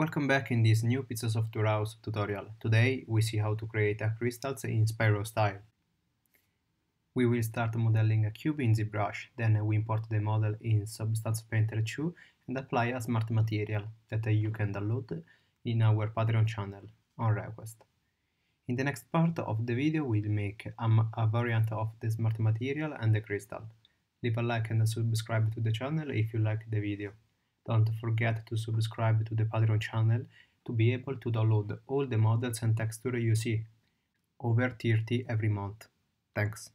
Welcome back in this new Pizza Software House tutorial. Today we see how to create a crystals in Spyro style. We will start modeling a cube in ZBrush, then we import the model in Substance Painter 2 and apply a smart material that you can download in our Patreon channel on request. In the next part of the video we'll make a, a variant of the smart material and the crystal. Leave a like and subscribe to the channel if you like the video. Don't forget to subscribe to the Patreon channel to be able to download all the models and texture you see, over 30 every month. Thanks.